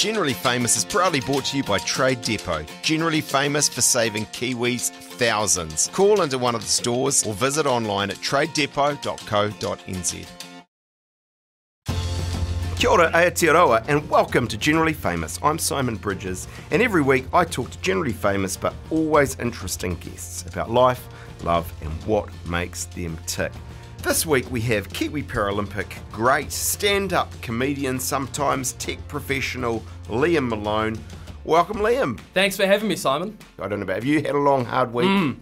Generally Famous is proudly brought to you by Trade Depot. Generally famous for saving Kiwis thousands. Call into one of the stores or visit online at tradedepot.co.nz. Kia ora, Aotearoa, and welcome to Generally Famous. I'm Simon Bridges, and every week I talk to generally famous but always interesting guests about life, love, and what makes them tick. This week we have Kiwi Paralympic great stand up comedian, sometimes tech professional, Liam Malone. Welcome, Liam. Thanks for having me, Simon. I don't know about have you had a long, hard week? Hmm.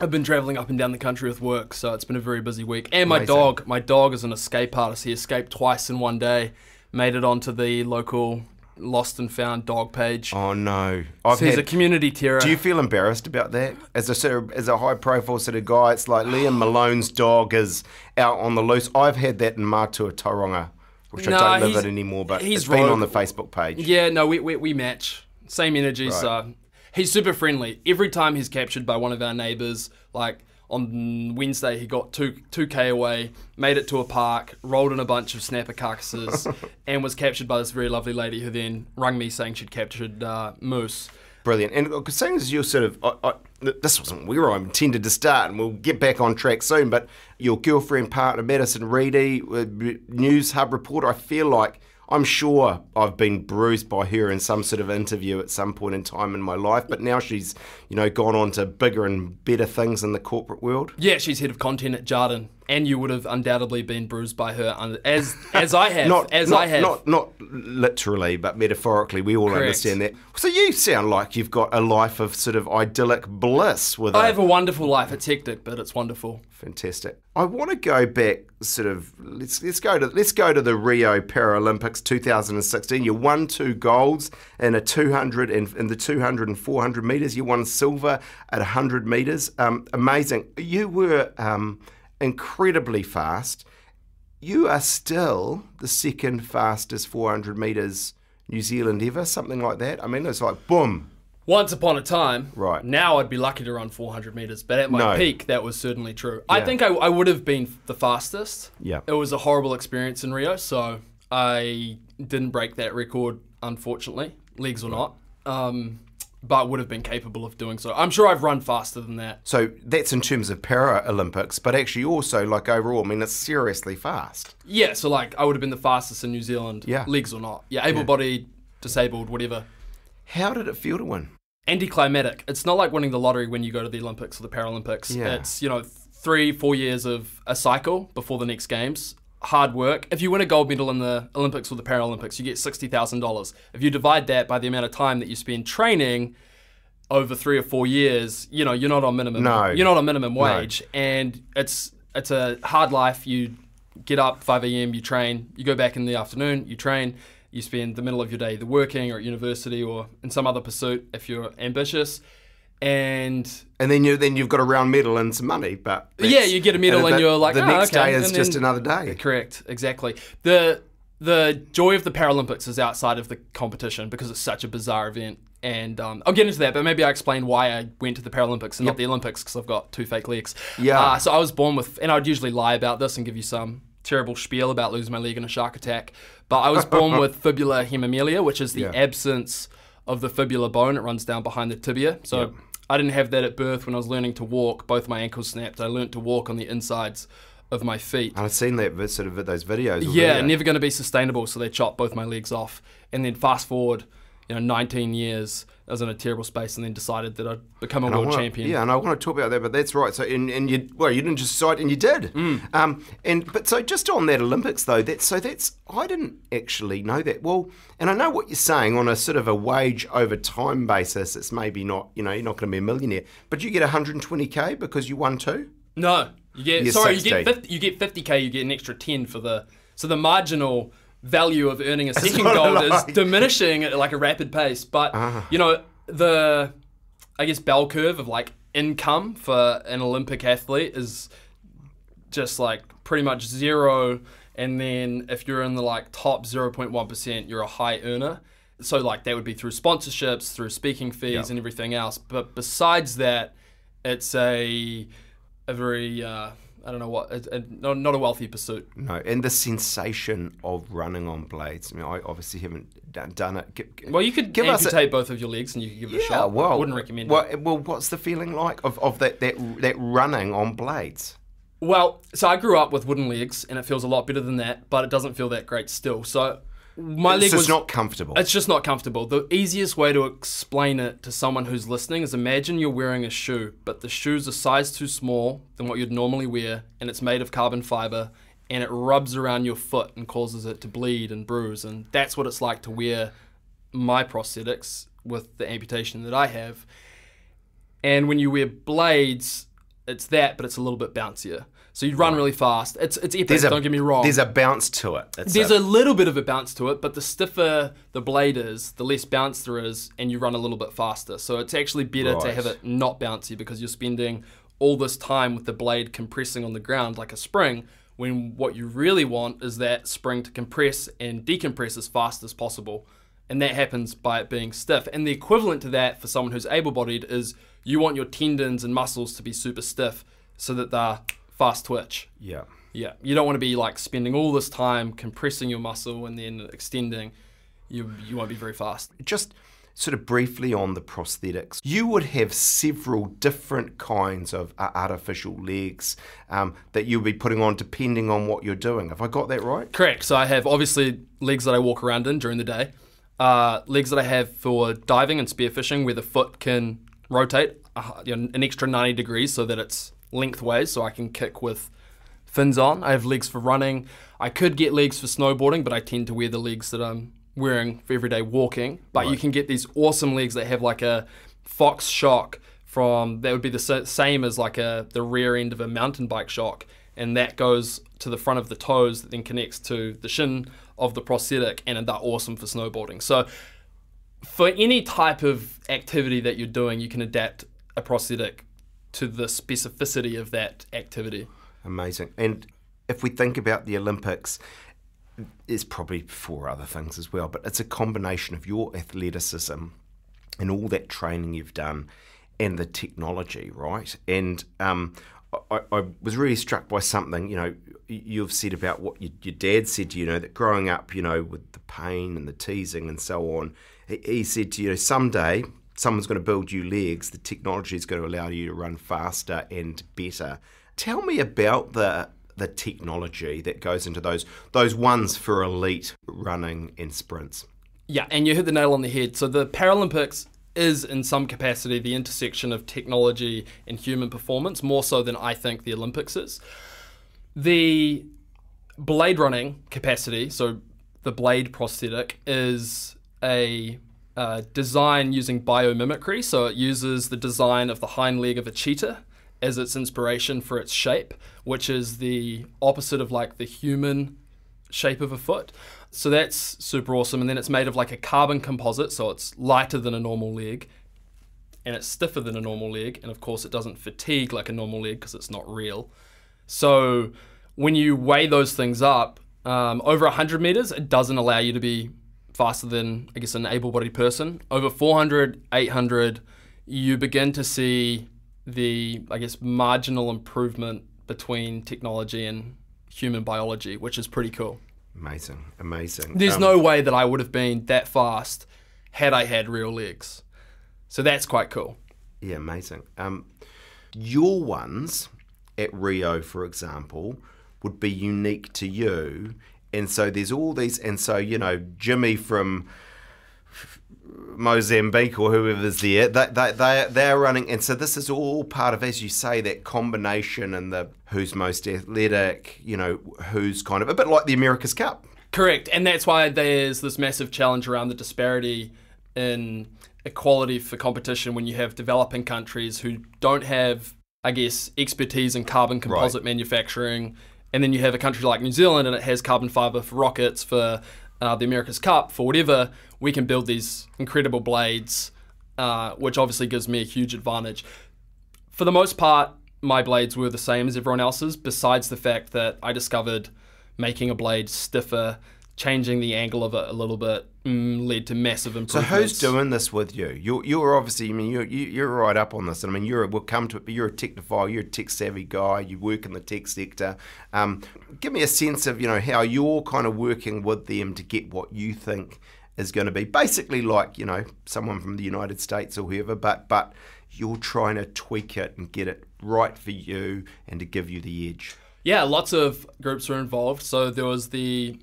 I've been traveling up and down the country with work, so it's been a very busy week. And my Amazing. dog, my dog is an escape artist. He escaped twice in one day, made it onto the local lost and found dog page. Oh no. I've so he's had, a community terror. do you feel embarrassed about that? As a sort of, as a high profile sort of guy, it's like Liam Malone's dog is out on the loose. I've had that in Matua Tauranga, which No, I don't live it anymore, but he's it's been on the. Facebook page. yeah, no, we, we, we match. Same energy, Right. so he's super friendly. Every time he's captured by one of our neighbours, like on Wednesday, he got two two k away, made it to a park, rolled in a bunch of snapper carcasses, and was captured by this very lovely lady who then rung me saying she'd captured uh, moose. Brilliant. And seeing as you're sort of, I, I, this wasn't where I intended to start, and we'll get back on track soon, but your girlfriend, partner, Madison Reidy, uh, Newshub reporter, I feel like I'm sure I've been bruised by her in some sort of interview at some point in time in my life, but now she's, you know, gone on to bigger and better things in the corporate world. Yeah, she's head of content at Jarden, and you would have undoubtedly been bruised by her, as as I have, Not as not, I have. Not not literally, but metaphorically. We all Correct. understand that. So you sound like you've got a life of sort of idyllic bliss with I a have a wonderful life. It's hectic, but it's wonderful. Fantastic. I want to go back, sort of. Let's let's go to let's go to the Rio Paralympics 2016. You won two golds in a 200 and in the 200 and 400 meters. You won silver at 100 meters. Um, amazing. You were um, incredibly fast. You are still the second fastest 400 meters New Zealand ever, something like that. I mean, it's like boom. Once upon a time, Right. Now I'd be lucky to run 400 meters, but at my No. peak, that was certainly true. I think I, I would have been the fastest. Yeah. It was a horrible experience in Rio, so I didn't break that record, unfortunately, legs or not. Um, but would have been capable of doing so. I'm sure I've run faster than that. So that's in terms of Paralympics, but actually also like overall, I mean, it's seriously fast. Yeah, so like I would have been the fastest in New Zealand, Yeah. legs or not. Yeah, able-bodied, disabled, whatever. How did it feel to win? Anticlimactic. It's not like winning the lottery when you go to the Olympics or the Paralympics. Yeah. It's you know three, four years of a cycle before the next games. Hard work. If you win a gold medal in the Olympics or the Paralympics, you get sixty thousand dollars. If you divide that by the amount of time that you spend training over three or four years, you know you're not on minimum. No. you're not on minimum wage, and it's it's a hard life. You get up 5 a.m. You train. You go back in the afternoon. You train. You spend the middle of your day either working or at university or in some other pursuit if you're ambitious. And And then you then you've got a round medal and some money, but yeah, you get a medal and, the- you're like, the "Oh, next okay," day is and just then- another day. Correct, exactly. The the joy of the Paralympics is outside of the competition because it's such a bizarre event. And um, I'll get into that, but maybe I explain why I went to the Paralympics and not the Olympics because I've got two fake legs. Yeah. Uh, so I was born with, and I'd usually lie about this and give you some terrible spiel about losing my leg in a shark attack. But I was born with fibula hemimelia, which is the Yeah. absence of the fibula bone. It runs down behind the tibia. So I didn't have that at birth when I was learning to walk. Both my ankles snapped. I learned to walk on the insides of my feet. And I've seen that sort of those videos. Yeah, video. never going to be sustainable. So they chopped both my legs off, and then fast forward, you know, 19 years, I was in a terrible space, and then decided that I'd become a And world wanna- champion. Yeah, and I want to talk about that, but that's right. So, and, and you, well, you didn't just decide, and you did. Mm. Um, and but so just on that Olympics though, that so that's I didn't actually know that. Well, and I know what you're saying on a sort of a wage over time basis. It's maybe not, you know, you're not going to be a millionaire, but you get 120k because you won two. No, you get You're sorry, 60. you get 50, you get 50k, you get an extra 10 for the so the marginal value of earning a second gold like. Is diminishing at like a rapid pace. But you know the I guess bell curve of like income for an Olympic athlete is just like pretty much zero. And then if you're in the like top 0.1%, you're a high earner. So like that would be through sponsorships, through speaking fees, and everything else. But besides that, it's a a very uh, I don't know what, a, a, not, not a wealthy pursuit. No, and the sensation of running on blades. I mean, I obviously haven't done, done it. G- Well, you could Give us a- amputate both of your legs and you could give it a yeah, shot. well, I wouldn't recommend well, it. Eh, well, what's the feeling like of, of that, that that running on blades? Well, so I grew up with wooden legs and it feels a lot better than that, but it doesn't feel that great still. So my It's leg just was not comfortable. It's just not comfortable. The easiest way to explain it to someone who's listening is imagine you're wearing a shoe, but the shoe's a size too small than what you'd normally wear, and it's made of carbon fiber, and it rubs around your foot and causes it to bleed and bruise. And that's what it's like to wear my prosthetics with the amputation that I have. And when you wear blades, it's that, but it's a little bit bouncier. So you run really fast. It's it's epic. a, don't get me wrong. There's a bounce to it. It's There's a little bit of a bounce to it, but the stiffer the blade is, the less bounce there is, and you run a little bit faster. So it's actually better to have it not bouncy because you're spending all this time with the blade compressing on the ground like a spring, when what you really want is that spring to compress and decompress as fast as possible. And that happens by it being stiff. And the equivalent to that for someone who's able bodied is you want your tendons and muscles to be super stiff so that they're fast twitch. yeah. Yeah, you don't want to be like spending all this time compressing your muscle and then extending. You you won't be very fast. Just sort of briefly on the prosthetics, you would have several different kinds of uh, artificial legs um, that you'll be putting on depending on what you're doing. Have I got that right? Correct. So I have obviously legs that I walk around in during the day. Uh, legs that I have for diving and spearfishing, where the foot can rotate uh, you know, an extra 90 degrees so that it's lengthways, so I can kick with fins on. I have legs for running. I could get legs for snowboarding, but I tend to wear the legs that I'm wearing for everyday walking. But you can get these awesome legs that have like a Fox shock from that would be the same as like a the rear end of a mountain bike shock, and that goes to the front of the toes that then connects to the shin of the prosthetic, and they're awesome for snowboarding. So for any type of activity that you're doing, you can adapt a prosthetic to the specificity of that activity. Amazing. And if we think about the Olympics, there's probably four other things as well, but it's a combination of your athleticism and all that training you've done and the technology, right? And um, I, I was really struck by something, you know, you've said about what your, your dad said to you, you know, that growing up, you know, with the pain and the teasing and so on, he, he said to you, someday someone's going to build you legs, the technology is going to allow you to run faster and better. Tell me about the the technology that goes into those those ones for elite running and sprints. Yeah, and you hit the nail on the head. So the Paralympics is in some capacity the intersection of technology and human performance, more so than I think the Olympics is. The blade running capacity, so the blade prosthetic, is a uh, design using biomimicry. So it uses the design of the hind leg of a cheetah as its inspiration for its shape, which is the opposite of like the human shape of a foot. So that's super awesome. And then it's made of like a carbon composite, so it's lighter than a normal leg and it's stiffer than a normal leg. And of course, it doesn't fatigue like a normal leg because it's not real. So when you weigh those things up, um, over 100 meters, it doesn't allow you to be faster than, I guess, an able bodied person. Over 400, 800, you begin to see the, I guess, marginal improvement between technology and human biology, which is pretty cool. Amazing, amazing. There's Um, no way that I would have been that fast had I had real legs. So that's quite cool. Yeah, amazing. Um, your ones at Rio, for example, would be unique to you. And so there's all these, and so, you know, Jimmy from Mozambique or whoever's there, they, they, they, they're running. And so this is all part of, as you say, that combination and the who's most athletic, you know, who's kind of a bit like the America's Cup. Correct. And that's why there's this massive challenge around the disparity in equality for competition when you have developing countries who don't have, I guess, expertise in carbon composite manufacturing. And then you have a country like New Zealand and it has carbon fiber for rockets, for uh, the America's Cup, for whatever. We can build these incredible blades, uh, which obviously gives me a huge advantage. For the most part, my blades were the same as everyone else's, besides the fact that I discovered making a blade stiffer changing the angle of it a little bit mm, led to massive improvements. So who's doing this with you? You're, you're obviously, I mean, you're, you- you're right up on this. And I mean, you're, we'll come to it, but you're a technophile, you're a tech savvy guy, you work in the tech sector. Um, give me a sense of, you know, how you're kind of working with them to get what you think is going to be basically like, you know, someone from the United States or whoever, but, but you're trying to tweak it and get it right for you and to give you the edge. Yeah, lots of groups were involved. So there was the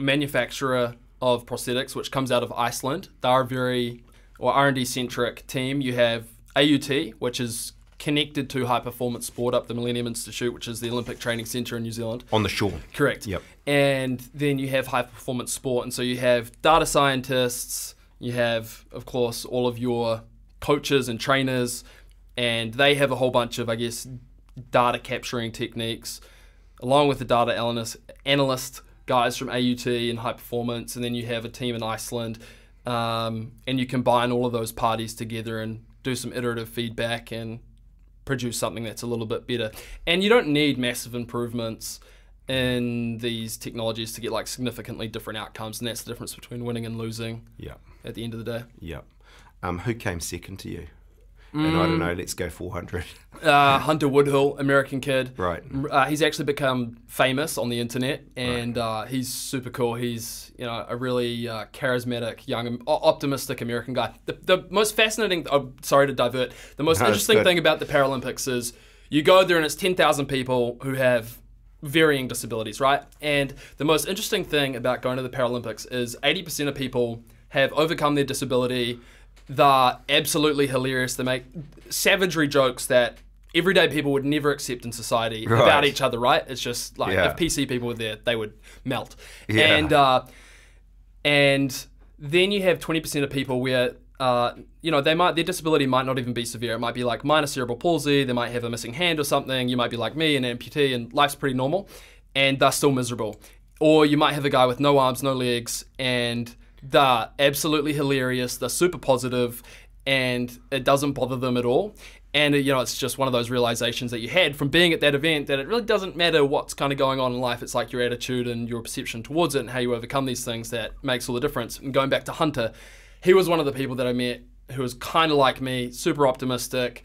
manufacturer of prosthetics, which comes out of Iceland. They are a very or R and D centric team. You have AUT, which is connected to high performance sport up the Millennium Institute, which is the Olympic Training Centre in New Zealand. On the shore. Correct. Yep. And then you have high performance sport, and so you have data scientists. You have, of course, all of your coaches and trainers, and they have a whole bunch of, I guess, data capturing techniques, along with the data analyst, analyst guys from AUT and high performance, and then you have a team in Iceland, um, and you combine all of those parties together and do some iterative feedback and produce something that's a little bit better. And you don't need massive improvements in these technologies to get like significantly different outcomes, and that's the difference between winning and losing Yeah. at the end of the day. Yeah. Um, who came second to you? And I don't know, let's go 400. Uh, Hunter Woodhall, American kid. Right. Uh, he's actually become famous on the internet, and uh, he's super cool. He's you know a really uh, charismatic, young, optimistic American guy. The, the most fascinating. Oh, sorry to divert. The most No, interesting thing about the Paralympics is you go there and it's ten thousand people who have varying disabilities, right? And the most interesting thing about going to the Paralympics is eighty percent of people have overcome their disability. They're absolutely hilarious. They make savagery jokes that everyday people would never accept in society Right. about each other, right? It's just like Yeah. if PC people were there, they would melt. Yeah. And uh, and then you have twenty percent of people where uh, you know they might their disability might not even be severe. It might be like minor cerebral palsy. They might have a missing hand or something. You might be like me, an amputee, and life's pretty normal, and they're still miserable. Or you might have a guy with no arms, no legs, and they're absolutely hilarious. They're super positive, and it doesn't bother them at all. And you know, it's just one of those realizations that you had from being at that event that it really doesn't matter what's kind of going on in life. It's like your attitude and your perception towards it and how you overcome these things that makes all the difference. And going back to Hunter, he was one of the people that I met who was kind of like me, super optimistic,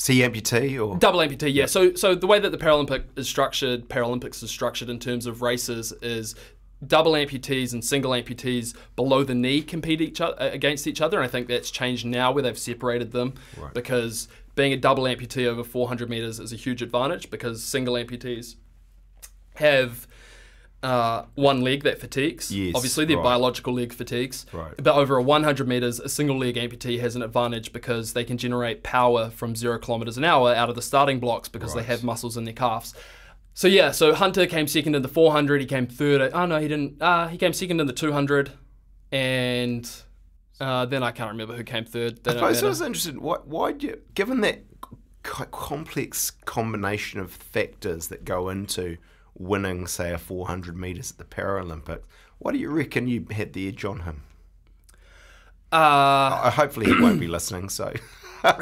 See amputee or double amputee. Yeah. So so the way that the Paralympic is structured, Paralympics is structured in terms of races is double amputees and single amputees below the knee compete each other against each other and I think that's changed now where they've separated them because being a double amputee over 400 meters is a huge advantage because single amputees have uh, one leg that fatigues. Yes, Obviously, their right. biological leg fatigues. Right. But over a 100 meters, a single leg amputee has an advantage because they can generate power from zero kilometers an hour out of the starting blocks because they have muscles in their calves. So yeah, so Hunter came second in the 400. He came third. At, oh no, he didn't. Uh, he came second in the 200, and uh, then I can't remember who came third. They I suppose I was interested. Why, why do you, given that complex combination of factors that go into winning, say, a 400 meters at the Paralympics, why do you reckon you had the edge on him? Uh, Uh, hopefully, he won't be listening. So,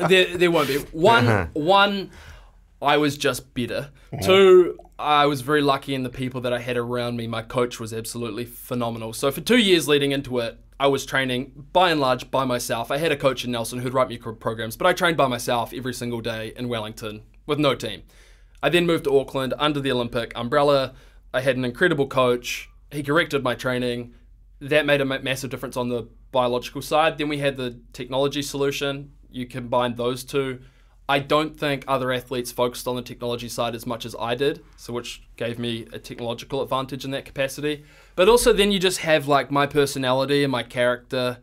there, there won't be one. one, I was just better. Uh-huh. Two, I was very lucky in the people that I had around me. My coach was absolutely phenomenal. So for two years leading into it, I was training by and large by myself. I had a coach in Nelson who'd write me programs, but I trained by myself every single day in Wellington with no team. I then moved to Auckland under the Olympic umbrella. I had an incredible coach. He corrected my training. That made a massive difference on the biological side. Then we had the technology solution. You combine those two. I don't think other athletes focused on the technology side as much as I did, so which gave me a technological advantage in that capacity. But also, then you just have like my personality and my character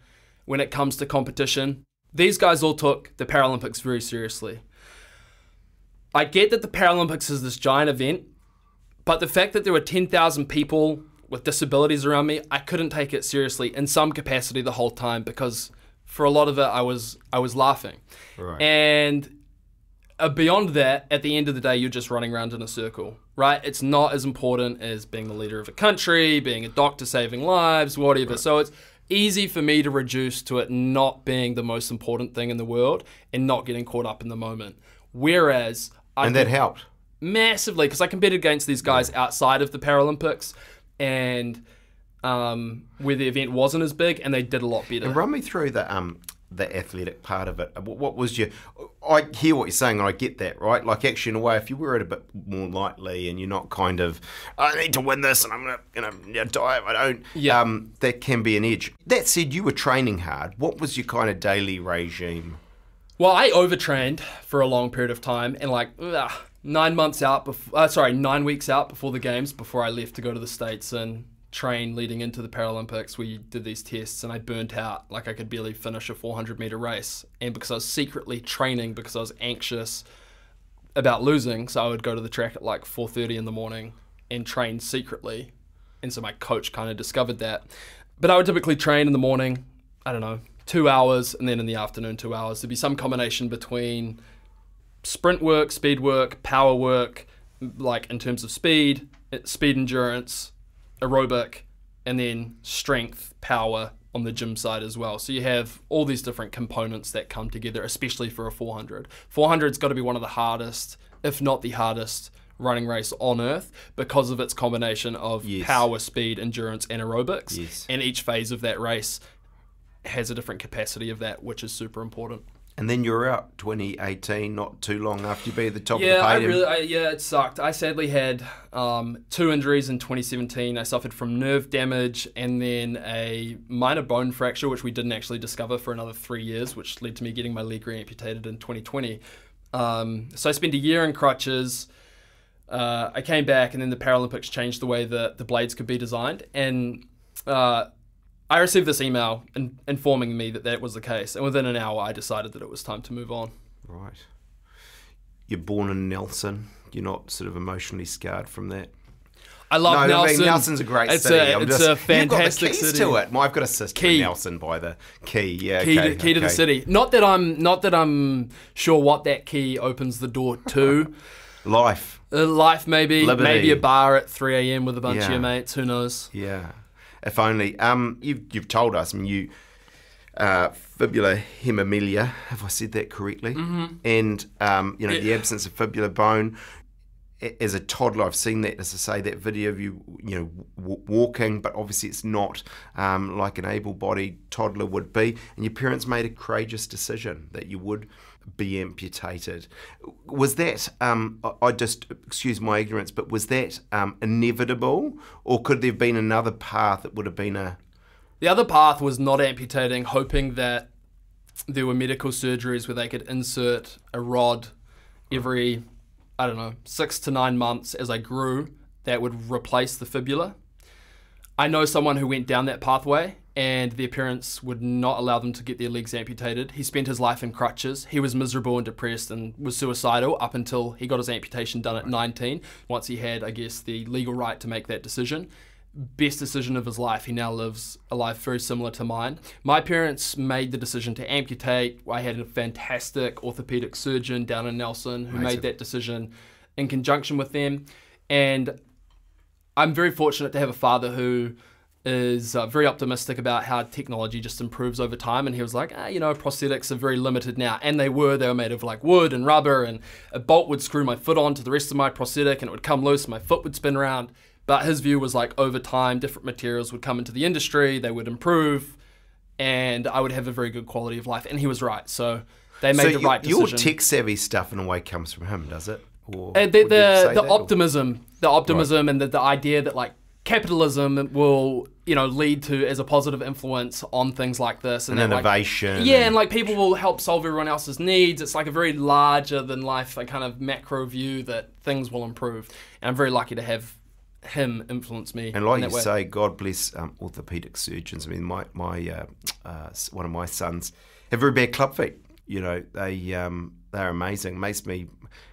when it comes to competition. These guys all took the Paralympics very seriously. I get that the Paralympics is this giant event, but the fact that there were 10,000 people with disabilities around me, I couldn't take it seriously in some capacity the whole time because for a lot of it I was I was laughing. Right. And beyond that, at the end of the day, you're just running around in a circle, right? It's not as important as being the leader of a country, being a doctor saving lives, whatever. So it's easy for me to reduce to it not being the most important thing in the world and not getting caught up in the moment. Whereas I and that helped. massively because I competed against these guys outside of the Paralympics, and um, where the event wasn't as big, and they did a lot better. And run me through the um the athletic part of it. What, what was your? I hear what you're saying, and I get that, right? Like actually, in a way, if you were it a bit more lightly, and you're not kind of, I need to win this, and I'm gonna, you know, die if I don't. Yeah. Um, that can be an edge. That said, you were training hard. What was your kind of daily regime? Well, I overtrained for a long period of time, and like ugh, nine months out, before, uh, sorry, nine weeks out before the games, before I left to go to the states and train leading into the Paralympics, we did these tests, and I burnt out. Like I could barely finish a 400 meter race, and because I was secretly training because I was anxious about losing, so I would go to the track at like 4:30 in the morning and train secretly, and so my coach kind of discovered that. But I would typically train in the morning. I don't know, two hours, and then in the afternoon, two hours. There'd be some combination between sprint work, speed work, power work, like in terms of speed, speed endurance, aerobic, and then strength, power on the gym side as well. So you have all these different components that come together, especially for a 400. 400's got to be one of the hardest, if not the hardest, running race on earth because of its combination of Yes. power, speed, endurance, and aerobics. Yes. And each phase of that race has a different capacity of that, which is super important. And then you're out 2018, not too long after you be at the top Yeah, of the I podium. really, I, yeah, it sucked. I sadly had um, two injuries in 2017. I suffered from nerve damage and then a minor bone fracture, which we didn't actually discover for another three years, which led to me getting my leg re-amputated in 2020. Um, so I spent a year in crutches. Uh, I came back, and then the Paralympics changed the way that the blades could be designed, and uh, I received this email in, informing me that that was the case. And within an hour, I decided that it was time to move on. Right. You're born in Nelson. You're not sort of emotionally scarred from that. I love no, Nelson. I mean Nelson's a great it's city. A, I'm it's just, a fantastic You've got the keys city. to it. Well, I've got a sister Key. in Nelson by the key. Yeah, Key, okay, to, key to the city. Not that I'm not that I'm sure what that key opens the door to. Life. Uh, life maybe, Liberty. maybe a bar at 3 a.m. with a bunch of your mates. Who knows? Yeah. If only. Um, you've you've told us. I mean, you. Uh, fibula hemimelia, have I said that correctly? Mm-hmm. And um, you know the absence of fibular bone. As a toddler, I've seen that, as I say, that video of you, you know, w- walking, but obviously it's not um, like an able-bodied toddler would be. And your parents made a courageous decision that you would be amputated. Was that? Um, I- just excuse my ignorance, but was that um, inevitable, or could there have been another path that would have been a? The other path was not amputating, hoping that there were medical surgeries where they could insert a rod every, I don't know, six to nine months as I grew that would replace the fibula. I know someone who went down that pathway and the appearance would not allow them to get their legs amputated. He spent his life in crutches. He was miserable and depressed and was suicidal up until he got his amputation done at 19. Once he had, I guess, the legal right to make that decision. Best decision of his life. He now lives a life very similar to mine. My parents made the decision to amputate. I had a fantastic orthopedic surgeon down in Nelson who made that decision in conjunction with them. And I'm very fortunate to have a father who is uh, very optimistic about how technology just improves over time. And he was like, ah, you know, prosthetics are very limited now. And they were. They were made of like wood and rubber, and a bolt would screw my foot onto the rest of my prosthetic and it would come loose, and my foot would spin around. But his view was like over time, different materials would come into the industry, they would improve, and I would have a very good quality of life. And he was right. So they made so the you- right your decision. tech savvy stuff in a way comes from him, does it? Or Uh, the the, the optimism, the optimism, and the, the idea that like capitalism will you know lead to as a positive influence on things like this and and that, like, innovation. yeah, and like people will help solve everyone else's needs. It's like a very larger than life, a kind of macro view that things will improve. And I'm very lucky to have him influence me. And like you way. say, God bless um, orthopedic surgeons. I mean, my my uh, uh, one of my sons have very bad club feet. You know, they um, they're amazing. Makes me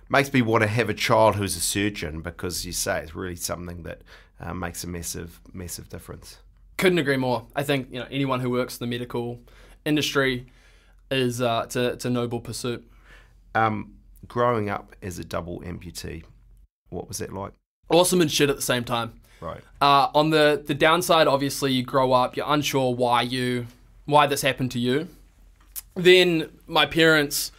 makes me want to have a child who's a surgeon because you say it's really something that uh, makes a massive massive difference. Couldn't agree more. I think you know anyone who works in the medical industry is uh, it's, a, it's a noble pursuit. Um, growing up as a double amputee, what was that like? Awesome and shit at the same time. Right. Uh, on the the downside, obviously, you grow up, you're unsure why you why this happened to you. Then my parents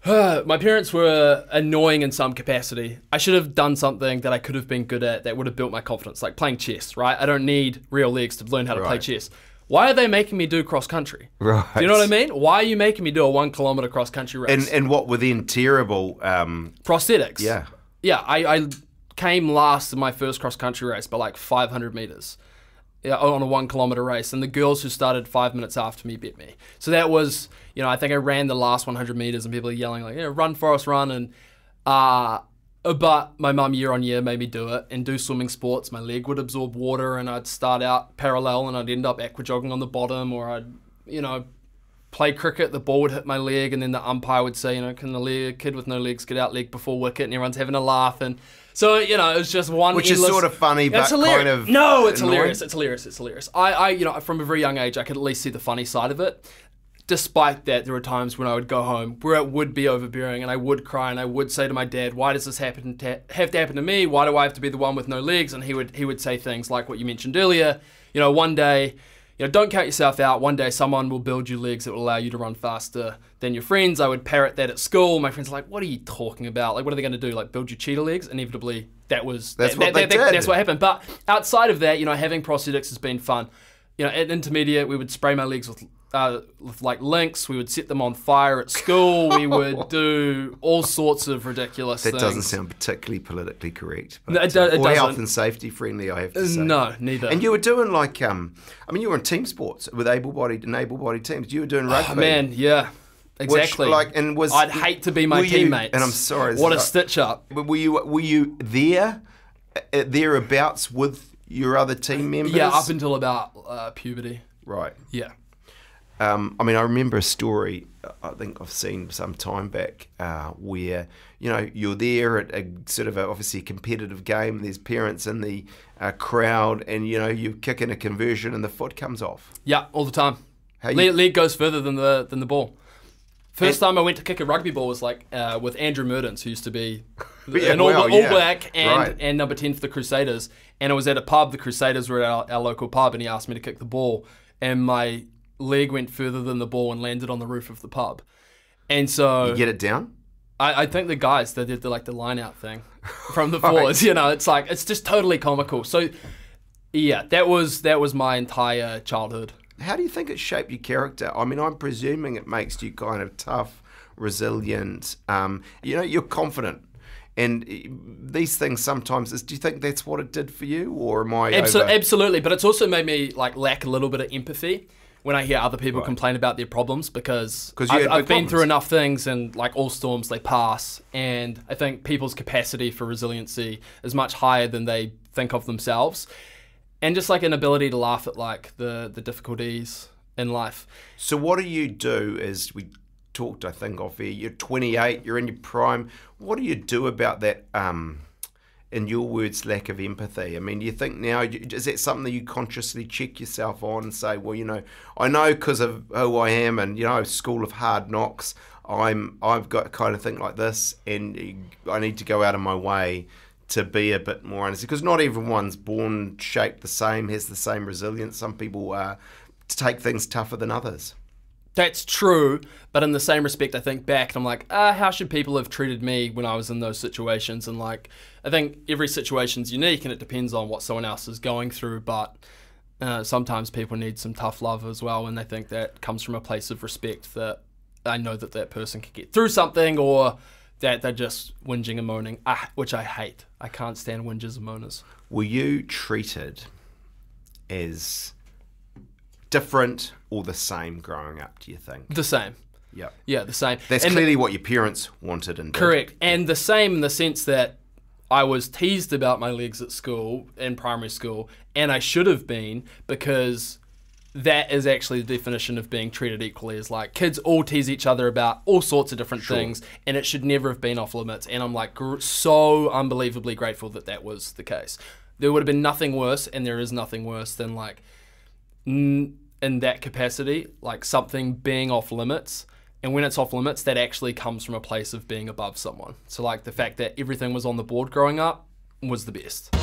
My parents were annoying in some capacity. I should have done something that I could have been good at that would have built my confidence, like playing chess, right? I don't need real legs to learn how to play chess. Why are they making me do cross country? Right. Do you know what I mean? Why are you making me do a one kilometer cross country race? And and what were then terrible? Um, Prosthetics. yeah. Yeah, I, I came last in my first cross country race by like 500 meters on a one kilometer race, and the girls who started five minutes after me beat me. So that was, you know, I think I ran the last 100 meters, and people are yelling like, "Yeah, run, Forrest, run!" And uh, but my mum year on year made me do it and do swimming sports. My leg would absorb water, and I'd start out parallel, and I'd end up aqua jogging on the bottom, or I'd, you know, play cricket, the ball would hit my leg, and then the umpire would say, you know, can the leg, kid with no legs get out leg before wicket? And everyone's having a laugh. And so, you know, it was just one. Which is sort of funny, but It's hilarious. kind of no, it's annoying. hilarious. It's hilarious. It's hilarious. I, I, you know, from a very young age, I could at least see the funny side of it. Despite that, there were times when I would go home where it would be overbearing, and I would cry, and I would say to my dad, "Why does this happen to have to happen to me? Why do I have to be the one with no legs?" And he would he would say things like what you mentioned earlier. You know, one day you know, don't count yourself out. One day someone will build you legs that will allow you to run faster than your friends. I would parrot that at school. My friends are like, what are you talking about? Like, what are they going to do? Like, build you cheetah legs? Inevitably, that was That's that, what that- they that- did. That's what happened. But outside of that, you know, having prosthetics has been fun. You know, at intermediate, we would spray my legs with, uh, like Lynx. We would set them on fire at school. we would do all sorts of ridiculous that things. doesn't sound particularly politically correct. But, No, it do- it or health doesn't. and safety friendly, I have to say. No, neither. And you were doing like, um, I mean, you were in team sports with able-bodied and able-bodied teams. You were doing rugby. Oh, man, yeah. which, Exactly. like, and was I'd hate to be my teammates. and I'm sorry. What a like- stitch up. Were you were you there, uh, thereabouts with your other team members? Yeah, up until about uh, puberty. right. Yeah. Um, I mean, I remember a story uh, I think I've seen some time back uh, where you know you're there at a sort of a, obviously a competitive game. There's parents in the uh, crowd, and you know you're kicking a conversion, and the foot comes off. Yeah, all the time. How you- Leg, leg goes further than the than the ball. First time I went to kick a rugby ball was like uh, with Andrew Mehrtens, who used to be Yeah, an all, well, all yeah. black and, Right. and number 10 for the Crusaders. And it was at a pub. The Crusaders were at our, our local pub, and he asked me to kick the ball. And my leg went further than the ball and landed on the roof of the pub. And so You get it down. I, I think the guys they did the, like the line out thing from the forwards. You know, it's like it's just totally comical. So yeah, that was that was my entire childhood. How do you think it shaped your character? I mean, I'm presuming it makes you kind of tough, resilient. Um, you know, you're confident. And uh, these things sometimes, is, do you think that's what it did for you, or am I Abso- over? Absolutely, but it's also made me like lack a little bit of empathy when I hear other people complain about their problems because I've big been through enough things and like all storms they pass, and I think people's capacity for resiliency is much higher than they think of themselves, and just like an ability to laugh at like the the difficulties in life. So what do you do as we talked, I think, off here? You're 28, you're in your prime. What do you do about that, um, in your words, lack of empathy? I mean, do you think now, is that something that you consciously check yourself on and say, well, you know, I know because of who I am and, you know, school of hard knocks, I'm, I've got kind of think like this and I need to go out of my way to be a bit more honest because not everyone's born shaped the same, has the same resilience. Some people take things tougher than others. That's true, but in the same respect, I think back and I'm like, ah, how should people have treated me when I was in those situations? And like, I think every situation's unique and it depends on what someone else is going through. But uh, sometimes people need some tough love as well, and they think that comes from a place of respect that I know that that person can get through something, or that they're just whinging and moaning, ah, which I hate. I can't stand whingers and moaners. Were you treated as different or the same growing up, do you think? The same, Yeah. yeah, the same. That's And- clearly what your parents wanted and did. Correct. And the same in the sense that I was teased about my legs at school in primary school, and I should have been because that is actually the definition of being treated equally as like kids all tease each other about all sorts of different things and it should never have been off limits and i'm like gr- so unbelievably grateful that that was the case there would have been nothing worse and there is nothing worse than like in that capacity, like something being off limits. And when it's off limits, that actually comes from a place of being above someone. So, like the fact that everything was on the board growing up was the best.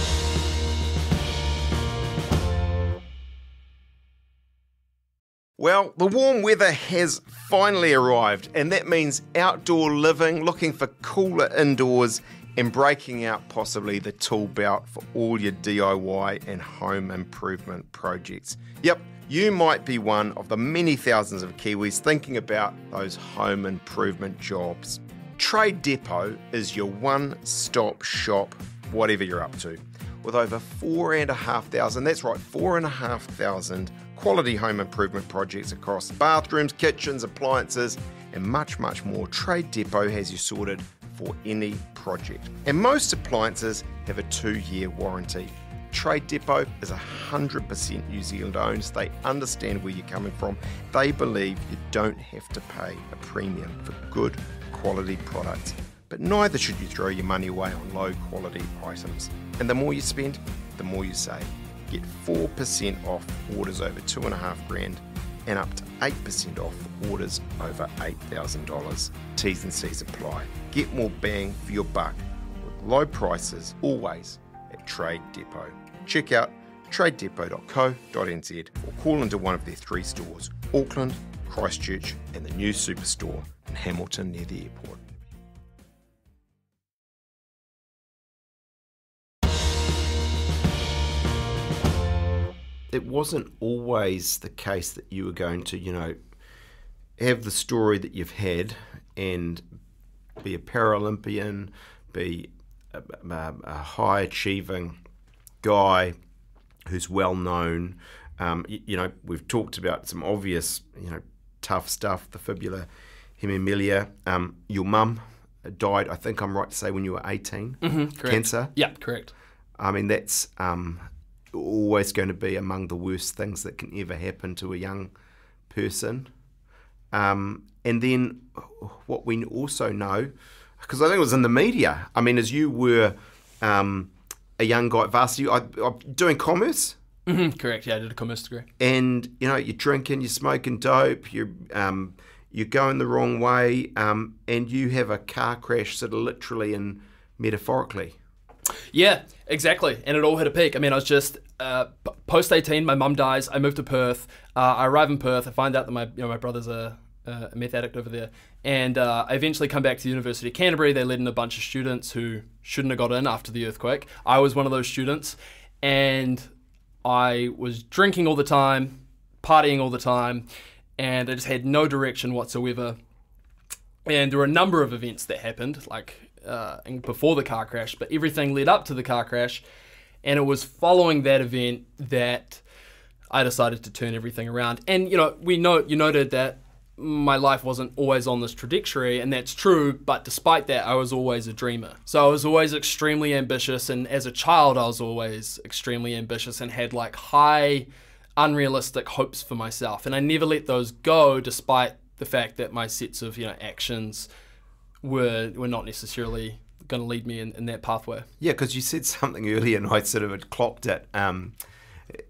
Well, the warm weather has finally arrived, and that means outdoor living, looking for cooler indoors, and breaking out possibly the tool belt for all your DIY and home improvement projects. Yep, you might be one of the many thousands of Kiwis thinking about those home improvement jobs. Trade Depot is your one stop shop, whatever you're up to, with over four and a half thousand, that's right, four and a half thousand quality home improvement projects across bathrooms, kitchens, appliances, and much, much more. Trade Depot has you sorted for any project. And most appliances have a two year warranty. Trade Depot is 100% New Zealand owned. They understand where you're coming from. They believe you don't have to pay a premium for good quality products. But neither should you throw your money away on low quality items. And the more you spend, the more you save. Get 4% off orders over two and a half grand and up to 8% off orders over $8,000. T's and C's apply. Get more bang for your buck with low prices always at Trade Depot. Check out tradedepot.co.nz or call into one of their three stores Auckland, Christchurch, and the new superstore in Hamilton near the airport. It wasn't always the case that you were going to, you know, have the story that you've had and be a Paralympian, be a, a, a high achieving guy who's well known. Um, you, you, know, we've talked about some obvious, you know, tough stuff, the fibula hemimelia. Um, your mum died, I think I'm right to say, when you were 18. Mm-hmm, Cancer. Yeah, correct. I mean, that's um, always going to be among the worst things that can ever happen to a young person. Um, and then what we also know, because I think it was in the media. I mean, as you were um, a young guy at varsity, I, I, doing commerce. Mm-hmm, correct. Yeah, I did a commerce degree. And you know, you're drinking, you're smoking dope, you're um, you're going the wrong way, um, and you have a car crash, sort of literally and metaphorically. Yeah, exactly. And it all hit a peak. I mean, I was just uh, post 18, my mum dies. I move to Perth. Uh, I arrive in Perth. I find out that my you know my brother's a, a meth addict over there. And uh, I eventually come back to the University of Canterbury. They let in a bunch of students who shouldn't have got in after the earthquake. I was one of those students. And I was drinking all the time, partying all the time, and I just had no direction whatsoever. And there were a number of events that happened, like uh, before the car crash, but everything led up to the car crash. And it was following that event that I decided to turn everything around. And you know, we know you noted that my life wasn't always on this trajectory, and that's true. But despite that, I was always a dreamer. So I was always extremely ambitious, and as a child, I was always extremely ambitious and had like high, unrealistic hopes for myself. And I never let those go, despite the fact that my sets of you know actions were were not necessarily going to lead me in, in that pathway. Yeah, because you said something earlier, and I sort of had clocked it, um,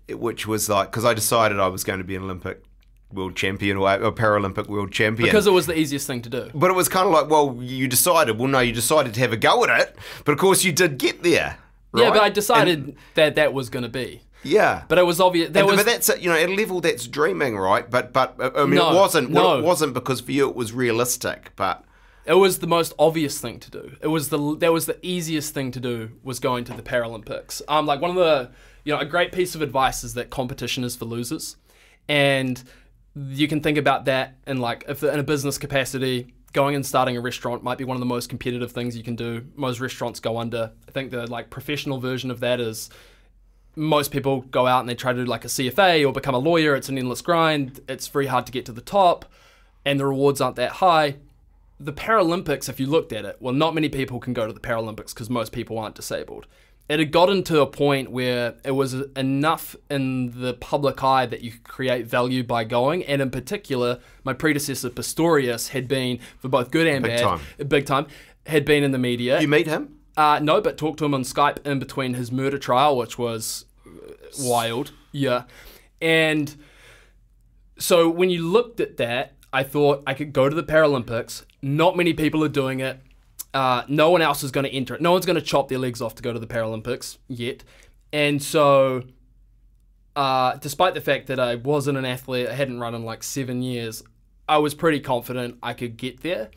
which was like because I decided I was going to be an Olympic world champion or a Paralympic world champion because it was the easiest thing to do. But it was kind of like, well, you decided. Well, no, you decided to have a go at it, but of course you did get there. Right? Yeah, but I decided and, that that was going to be. Yeah, but it was obvious. That was, but that's you know at a level that's dreaming, right? But but I mean, no, it wasn't. No. Well, it wasn't because for you it was realistic, but it was the most obvious thing to do. It was the that was the easiest thing to do was going to the Paralympics. Um, like one of the you know a great piece of advice is that competition is for losers, and you can think about that in like if in a business capacity. Going and starting a restaurant might be one of the most competitive things you can do. Most restaurants go under. I think the like professional version of that is most people go out and they try to do like a CFA or become a lawyer. It's an endless grind. It's very hard to get to the top, and the rewards aren't that high the Paralympics, if you looked at it, well, not many people can go to the Paralympics because most people aren't disabled. It had gotten to a point where it was enough in the public eye that you could create value by going, and in particular, my predecessor Pistorius had been for both good and big bad, time. big time, had been in the media. You meet him? Uh, no, but talked to him on Skype in between his murder trial, which was wild. Yeah, and so when you looked at that, I thought I could go to the Paralympics. Not many people are doing it. Uh, no one else is going to enter it. No one's going to chop their legs off to go to the Paralympics yet. And so uh, despite the fact that I wasn't an athlete, I hadn't run in like seven years, I was pretty confident I could get there.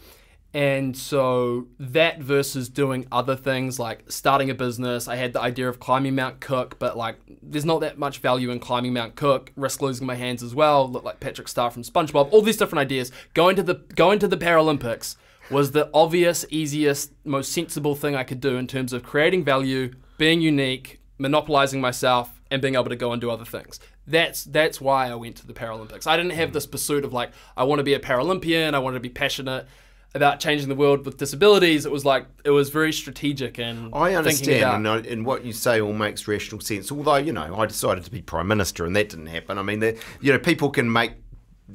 And so that versus doing other things like starting a business, I had the idea of climbing Mount Cook, but like there's not that much value in climbing Mount Cook. Risk losing my hands as well. Look like Patrick Star from SpongeBob. All these different ideas. Going to the going to the Paralympics was the obvious, easiest, most sensible thing I could do in terms of creating value, being unique, monopolizing myself, and being able to go and do other things. That's that's why I went to the Paralympics. I didn't have this pursuit of like I want to be a Paralympian. I wanted to be passionate about changing the world with disabilities. It was like it was very strategic and I understand, about- and, I, and what you say all makes rational sense. Although you know, I decided to be prime minister, and that didn't happen. I mean, the, you know, people can make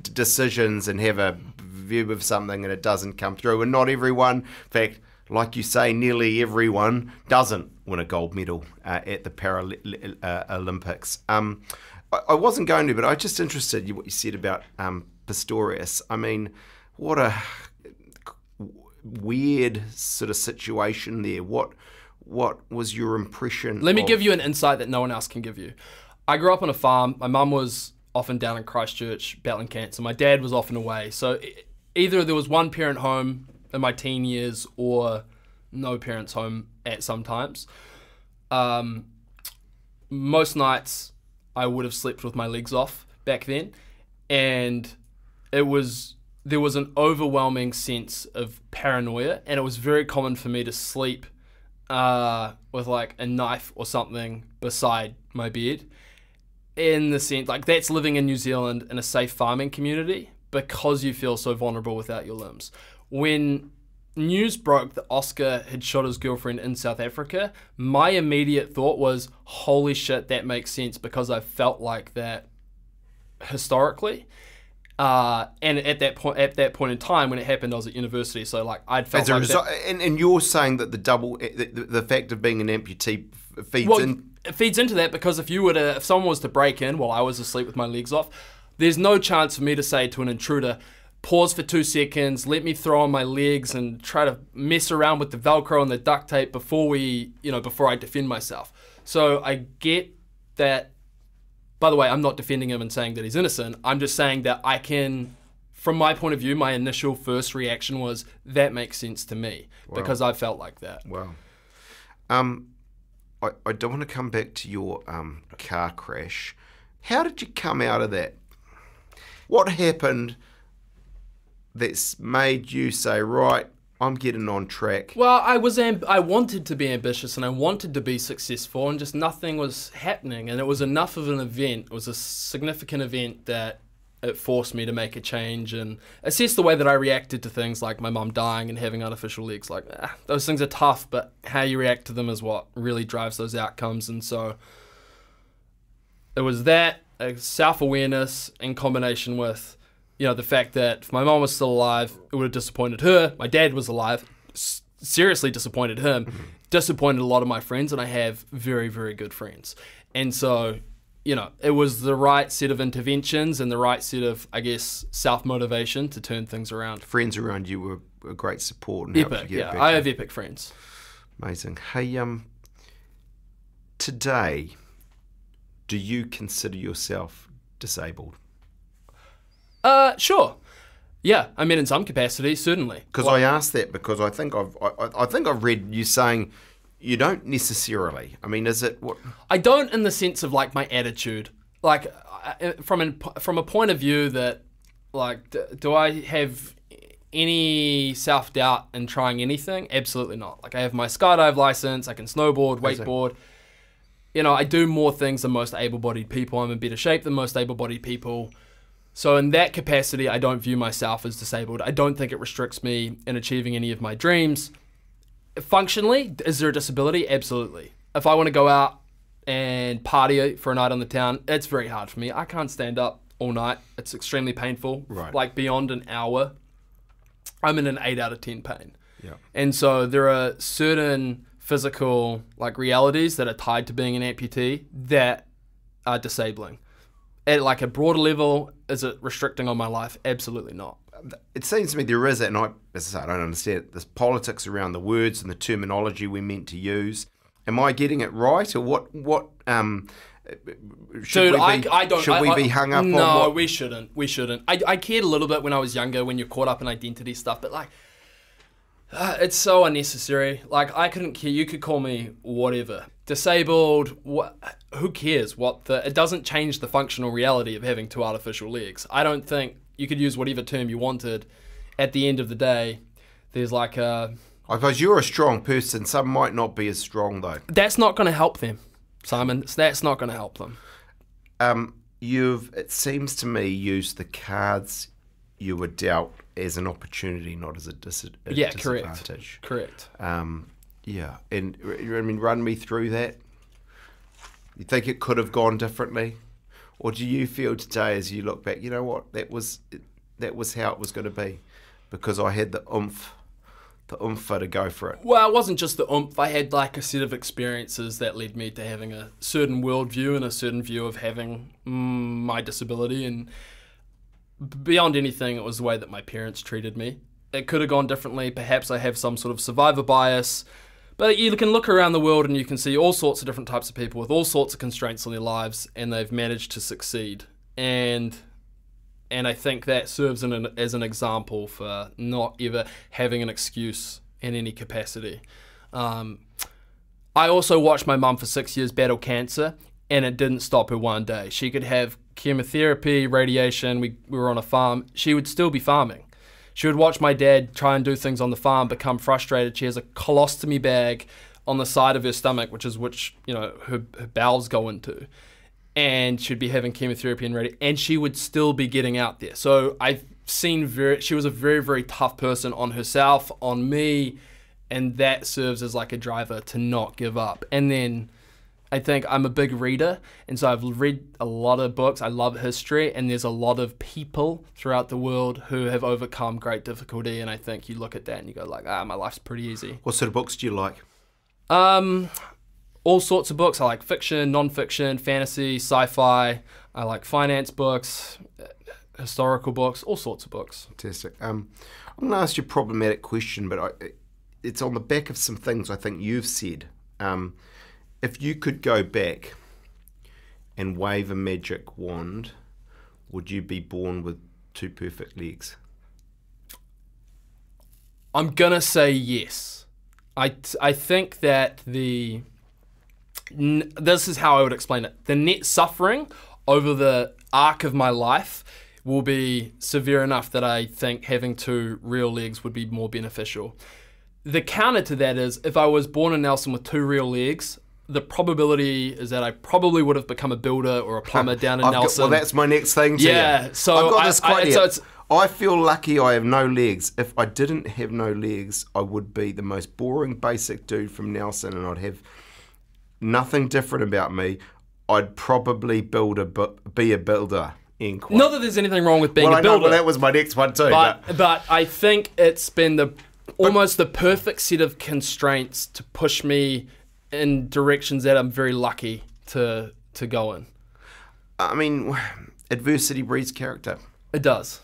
d- decisions and have a view of something, and it doesn't come through. And not everyone, in fact, like you say, nearly everyone doesn't win a gold medal uh, at the Paralympics. Um, I, I wasn't going to, but I was just interested in what you said about um, Pistorius. I mean, what a weird sort of situation there. What what was your impression? Let me of- give you an insight that no one else can give you. I grew up on a farm. My mum was often down in Christchurch battling cancer. My dad was often away. So either there was one parent home in my teen years or no parents home at some times. Um, most nights I would have slept with my legs off back then. And it was there was an overwhelming sense of paranoia and it was very common for me to sleep uh, with like a knife or something beside my bed in the sense like that's living in New Zealand in a safe farming community because you feel so vulnerable without your limbs. When news broke that Oscar had shot his girlfriend in South Africa, my immediate thought was, holy shit, that makes sense because I felt like that historically. Uh, and at that point, at that point in time when it happened, I was at university, so like I'd felt As a like result, that, and, and you're saying that the double, the, the the fact of being an amputee feeds well, in. it feeds into that because if you were to, if someone was to break in while I was asleep with my legs off, there's no chance for me to say to an intruder, pause for two seconds, let me throw on my legs and try to mess around with the Velcro and the duct tape before we, you know, before I defend myself. So I get that. By the way, I'm not defending him and saying that he's innocent. I'm just saying that I can, from my point of view, my initial first reaction was that makes sense to me because I felt like that. Wow. Um, I, I don't want to come back to your um, car crash. How did you come out of that? What happened that's made you say, right, I'm getting on track? Well, I was amb- I wanted to be ambitious and I wanted to be successful, and just nothing was happening. And it was enough of an event. It was a significant event that it forced me to make a change and assess the way that I reacted to things like my mum dying and having artificial legs. Like ah, those things are tough, but how you react to them is what really drives those outcomes. And so it was that self awareness in combination with, you know, the fact that if my mom was still alive, it would have disappointed her. My dad was alive, s- seriously disappointed him, disappointed a lot of my friends, and I have very, very good friends. And so, you know, it was the right set of interventions and the right set of, I guess, self motivation to turn things around. Friends around you were a great support and Epic, you get yeah. back I have epic friends. Amazing. Hey, um, today, do you consider yourself disabled? Uh, sure. Yeah, I mean, in some capacity, certainly. Because I asked that because I think I've I, I- I think I've read you saying you don't necessarily. I mean, is it what? I don't in the sense of like my attitude, like from an, from a point of view that like d- do I have any self doubt in trying anything? Absolutely not. Like I have my skydive license, I can snowboard, wakeboard. You know, I do more things than most able-bodied people. I'm in better shape than most able-bodied people. So in that capacity, I don't view myself as disabled. I don't think it restricts me in achieving any of my dreams functionally, is there a disability? Absolutely. If I want to go out and party for a night on the town, it's very hard for me. I can't stand up all night. It's extremely painful. Right. Like beyond an hour, I'm in an 8 out of 10 pain. Yeah. And so there are certain physical like realities that are tied to being an amputee that are disabling. At like a broader level, is it restricting on my life? Absolutely not. It seems to me there is, that and I, as I say, I don't understand it. There's politics around the words and the terminology we're meant to use. Am I getting it right, or what? What? Um, Should Dude, we I, be, I don't. Should I, we I- be hung up no, on what? we shouldn't. We shouldn't. I, I cared a little bit when I was younger when you're caught up in identity stuff, but like, uh, it's so unnecessary. Like, I couldn't care. You could call me whatever. Disabled. What? Who cares? What the? It doesn't change the functional reality of having two artificial legs. I don't think you could use whatever term you wanted. At the end of the day, there's like a. I suppose you're a strong person. Some might not be as strong though. That's not going to help them, Simon. That's not going to help them. Um, you've, it seems to me, used the cards you were dealt as an opportunity, not as a, dis- a Yeah, correct. disadvantage. Correct. Um, yeah, and I mean, run me through that. You think it could have gone differently, or do you feel today, as you look back, you know what, that was that was how it was going to be, because I had the oomph, the oomph to go for it. Well, it wasn't just the oomph. I had like a set of experiences that led me to having a certain worldview and a certain view of having mm, my disability. And beyond anything, it was the way that my parents treated me. It could have gone differently. Perhaps I have some sort of survivor bias. But you can look around the world and you can see all sorts of different types of people with all sorts of constraints on their lives, and they've managed to succeed. And and I think that serves an, as an example for not ever having an excuse in any capacity. Um, I also watched my mum for six years battle cancer, and it didn't stop her one day. She could have chemotherapy, radiation. We, we were on a farm. She would still be farming. She would watch my dad try and do things on the farm, become frustrated. She has a colostomy bag on the side of her stomach, which is which you know her, her bowels go into and she'd be having chemotherapy and ready, and she would still be getting out there. So I've seen very, she was a very, very tough person on herself, on me, and that serves as like a driver to not give up. And then I think I'm a big reader, and so I've read a lot of books. I love history, and there's a lot of people throughout the world who have overcome great difficulty. And I think you look at that and you go like, ah, my life's pretty easy. What sort of books do you like? Um, all sorts of books. I like fiction, non-fiction, fantasy, sci-fi. I like finance books, uh, historical books, all sorts of books. Fantastic. Um, I'm going to ask you a problematic question, but I, it's on the back of some things I think you've said. Um, if you could go back and wave a magic wand, would you be born with two perfect legs? I'm gonna say yes. I I think that the this is how I would explain it. The net suffering over the arc of my life will be severe enough that I think having two real legs would be more beneficial. The counter to that is if I was born in Nelson with two real legs, the probability is that I probably would have become a builder or a plumber down in I've got- Nelson. well, that's my next thing to Yeah, you. so I've got I- this I- quote here. so it's- I feel lucky I have no legs. If I didn't have no legs, I would be the most boring, basic dude from Nelson, and I'd have nothing different about me. I'd probably build a be a builder. End quote. Not that there's anything wrong with being well, a I know, builder. well, that was my next one too. but but- but I think it's been the almost the perfect set of constraints to push me in directions that I'm very lucky to to go in. I mean, adversity breeds character, It does.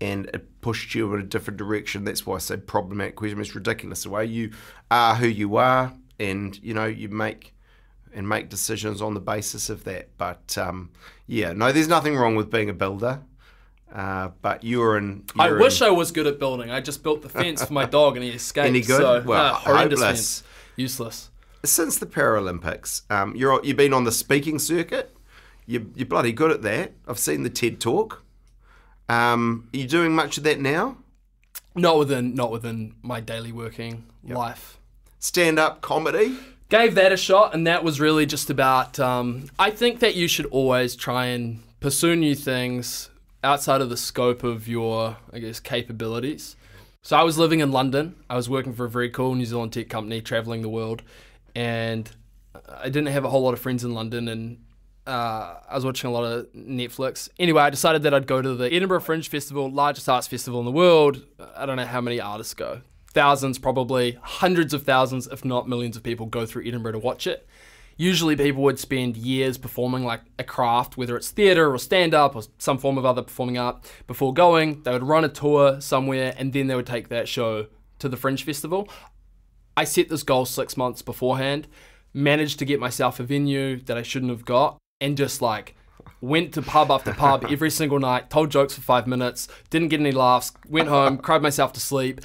and it pushed you in a different direction. That's why I say problematic question. It's ridiculous the way you are who you are, and you know you make and make decisions on the basis of that. But um, yeah, no, there's nothing wrong with being a builder. Uh, but you're in. I you're wish in, I was good at building. I just built the fence for my dog and he escaped. Any good? So, Well, uh, horrendous hopeless. fence. Useless. Since the Paralympics. Um, you're you've been on the speaking circuit. You, you're bloody good at that. I've seen the TED talk. Um, are you doing much of that now? Not within not within my daily working life. Stand up comedy. gave that a shot, and that was really just about. Um, I think that you should always try and pursue new things outside of the scope of your, I guess, capabilities. So I was living in London. I was working for a very cool New Zealand tech company, traveling the world, and I didn't have a whole lot of friends in London, and uh, I was watching a lot of Netflix. Anyway, I decided that I'd go to the Edinburgh Fringe Festival, largest arts festival in the world. I don't know how many artists go. Thousands, probably hundreds of thousands, if not millions of people go through Edinburgh to watch it. Usually, people would spend years performing like a craft, whether it's theatre or stand up or some form of other performing art, before going. They would run a tour somewhere and then they would take that show to the Fringe Festival. I set this goal six months beforehand. managed to get myself a venue that I shouldn't have got, and just like went to pub after pub every single night, told jokes for five minutes, didn't get any laughs, went home, cried myself to sleep.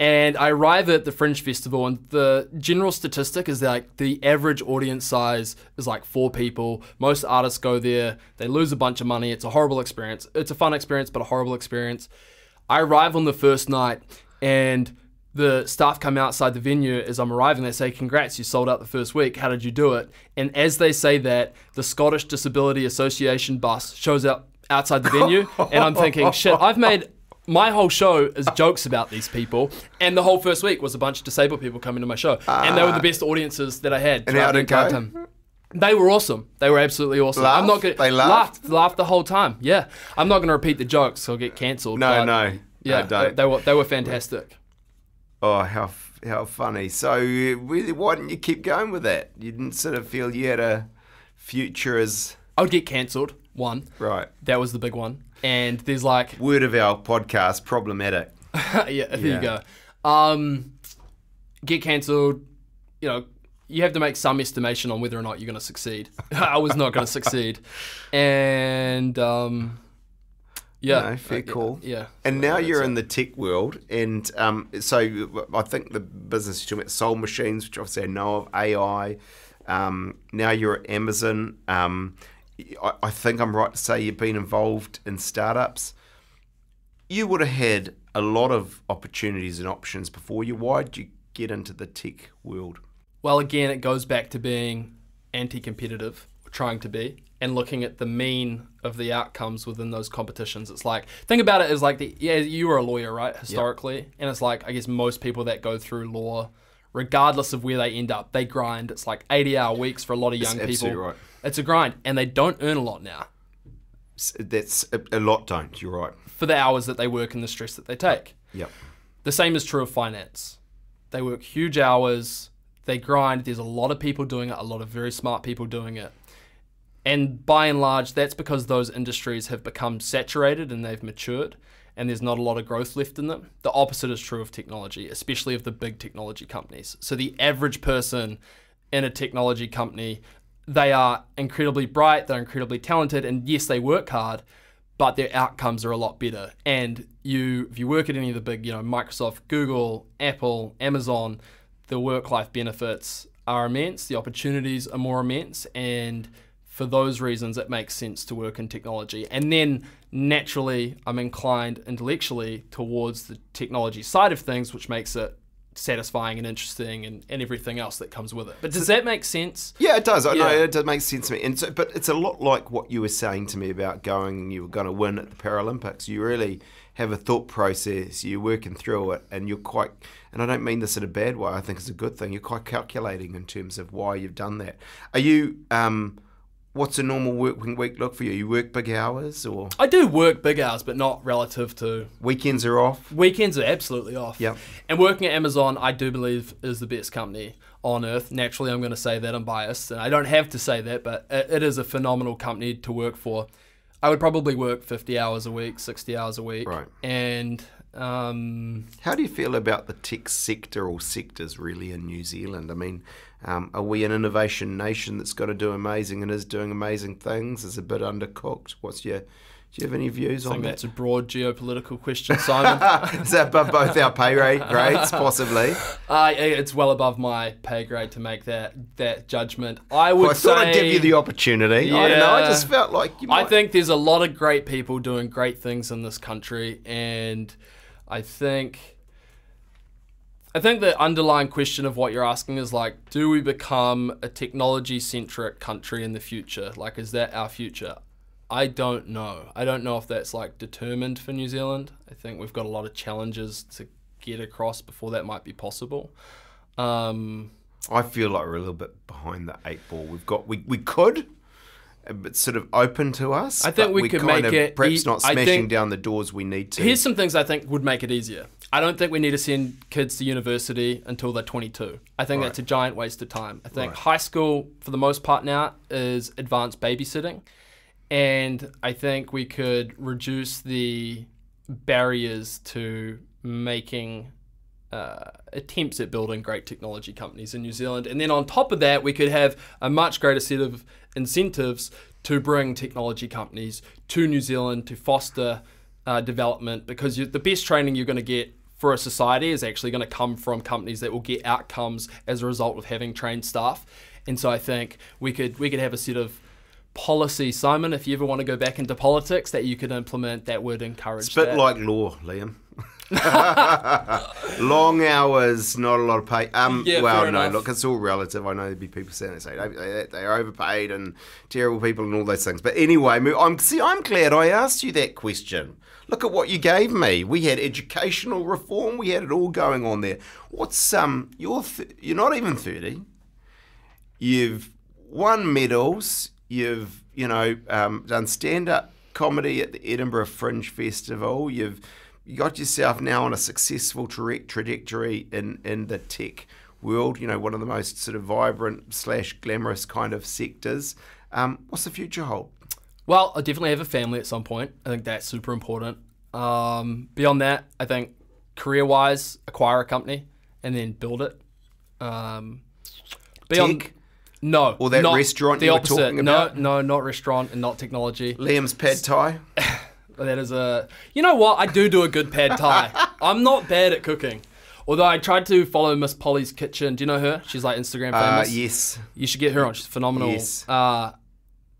And I arrive at the Fringe Festival, and the general statistic is that like the average audience size is like four people. Most artists go there, they lose a bunch of money. It's a horrible experience. It's a fun experience, but a horrible experience. I arrive on the first night, and the staff come outside the venue as I'm arriving. They say, "Congrats, you sold out the first week. How did you do it?" And as they say that, the Scottish Disability Association bus shows up outside the venue, and I'm thinking, "Shit, I've made." My whole show is jokes about these people, and the whole first week was a bunch of disabled people coming to my show, and they were the ah. best audiences that I had. And how did it go? time. They were awesome. They were absolutely awesome. I'm not gonna They laughed? laughed, laughed the whole time. Yeah, I'm not gonna repeat the jokes. I'll get cancelled. No, but no. Yeah, no, don't. they were they were fantastic. Oh, how how funny! So, really, why didn't you keep going with that? You didn't sort of feel you had a future as I would get cancelled. One, right. that was the big one. And there's like, Word of our podcast, problematic. yeah, there Yeah. you go. Um, get cancelled. You know, you have to make some estimation on whether or not you're going to succeed. I was not going to succeed, and um, yeah, No, fair uh, call. Yeah, And so now you're in the tech world, and um, so I think the business you're talking about Soul Machines, which obviously I know of, AI. Um, now you're at Amazon. Um, I, I think I'm right to say you've been involved in startups. You would have had a lot of opportunities and options before you. Why did you get into the tech world? Well, again, it goes back to being anti competitive, trying to be, and looking at the mean of the outcomes within those competitions. It's like, think about it as like, the, yeah, you were a lawyer, right, historically? And it's like, I guess most people that go through law, regardless of where they end up, they grind. It's like 80 hour weeks for a lot of young absolutely people. right. It's a grind, and they don't earn a lot now That's a, a lot. Don't you're right. for the hours that they work and the stress that they take. Yep. The same is true of finance. They work huge hours, they grind. There's a lot of people doing it, a lot of very smart people doing it. And by and large, that's because those industries have become saturated and they've matured, and there's not a lot of growth left in them. The opposite is true of technology, especially of the big technology companies. So the average person in a technology company, they are incredibly bright, they're incredibly talented, and yes, they work hard, but their outcomes are a lot better. And you, if you work at any of the big, you know, Microsoft, Google, Apple, Amazon, the work-life benefits are immense. The opportunities are more immense, and for those reasons, it makes sense to work in technology. And then naturally, I'm inclined intellectually towards the technology side of things, which makes it satisfying and interesting and, and everything else that comes with it. But does that make sense? Yeah, it does. I know it does make sense to me. And so, but it's a lot like what you were saying to me about going and you were going to win at the Paralympics. You really have a thought process. You're working through it, and you're quite. And I don't mean this in a bad way. I think it's a good thing. You're quite calculating in terms of why you've done that. Are you? Um, what's a normal working week look for you? You work big hours, or I do work big hours, but not relative to weekends are off? Weekends are absolutely off. Yeah. And working at Amazon, I do believe is the best company on earth. Naturally, I'm going to say that I'm biased, and I don't have to say that, but it, it is a phenomenal company to work for. I would probably work 50 hours a week, 60 hours a week. Right. And um, How do you feel about the tech sector or sectors really in New Zealand? I mean, um, are we an innovation nation that's got to do amazing and is doing amazing things? Is a bit undercooked? What's your? Do you have any views I on think that? that's a broad geopolitical question, Simon. Is that above both our pay rate grades, possibly? uh, it's well above my pay grade to make that that judgment. I would Well, I thought say, I'd give you the opportunity. I don't know. I just felt like you I think there's a lot of great people doing great things in this country, and I think I think the underlying question of what you're asking is like, do we become a technology centric country in the future? Like, is that our future? I don't know. I don't know if that's like determined for New Zealand. I think we've got a lot of challenges to get across before that might be possible. Um, I feel like we're a little bit behind the eight ball. We've got we we could. But sort of open to us. I think we we could kind make of it perhaps e- not smashing think- down the doors we need to. Here's some things I think would make it easier. I don't think we need to send kids to university until they're 22. I think Right. that's a giant waste of time. I think Right. high school, for the most part now, is advanced babysitting. And I think we could reduce the barriers to making uh, attempts at building great technology companies in New Zealand. And then on top of that, we could have a much greater set of incentives to bring technology companies to New Zealand to foster uh, development because you, the best training you're going to get for a society is actually going to come from companies that will get outcomes as a result of having trained staff. And so I think we could we could have a set of policy, Simon, if you ever want to go back into politics, that you could implement that would encourage. It's a bit that. like law, Liam. Long hours, not a lot of pay. Um, Yeah, well, no, look, it's all relative. I know there'd be people saying they say they, they are overpaid and terrible people and all those things. But anyway, I'm see. I'm glad I asked you that question. Look at what you gave me. We had educational reform. We had it all going on there. What's um? You're th- you're not even thirty. You've won medals. You've you know um, done stand up comedy at the Edinburgh Fringe Festival. You've you got yourself now on a successful tra- trajectory in in the tech world. You know one of the most sort of vibrant slash glamorous kind of sectors. Um, what's the future hold? Well, I definitely have a family at some point. I think that's super important. Um, beyond that, I think career-wise, acquire a company and then build it. Um, beyond, Tech? no, Or that not restaurant the you were opposite. talking about? No, no, not restaurant and not technology. Liam's pad thai. That is a. You know what? I do do a good pad thai. I'm not bad at cooking. Although I tried to follow Miss Polly's Kitchen. Do you know her? She's like Instagram Uh, famous. yes. You should get her on. She's phenomenal. Yes. Uh,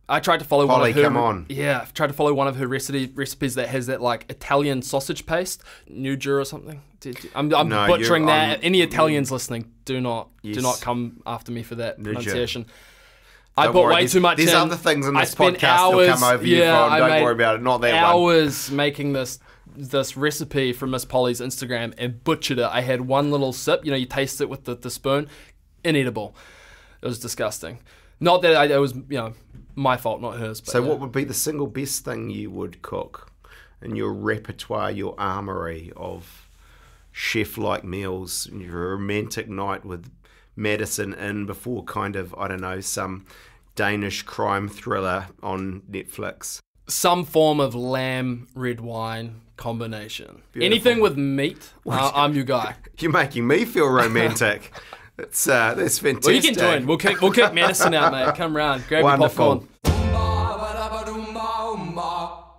I tried to follow one of her. come on. Yeah, I've tried to follow one of her recipe recipes that has that like Italian sausage paste, Nuja or something. I'm, I'm No, butchering that. I'm- Any Italians listening, do not Yes. do not come after me for that pronunciation. I Don't put worry, way too much There's in. other things in this podcast that'll come hours- over you yeah, from. I Don't worry about it. Not that one. hours making this this recipe from Miss Polly's Instagram and butchered it. I had one little sip. You know, you taste it with the, the spoon, inedible. It was disgusting. Not that I, it was you know my fault, not hers. But So, yeah. what would be the single best thing you would cook in your repertoire, your armory of chef-like meals, your romantic night with Madison in before kind of I don't know some Danish crime thriller on Netflix? some form of lamb red wine combination? Anything with meat, uh, I'm your guy. You're making me feel romantic. it's uh, that's fantastic. Well, you can join. We'll kick we'll kick Madison out, mate. Come round, grab Wonderful. your popcorn.